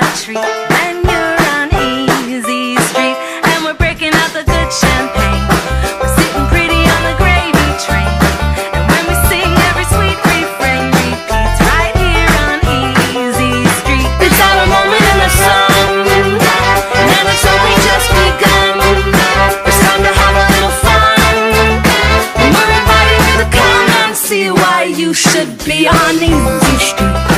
treat when you're on Easy Street. And we're breaking out the good champagne. We're sitting pretty on the gravy train. And when we sing, every sweet refrain repeats right here on Easy Street. It's our moment in the sun. And it's only just begun. It's time to have a little fun. And we're inviting you to come and see why you should be on Easy Street.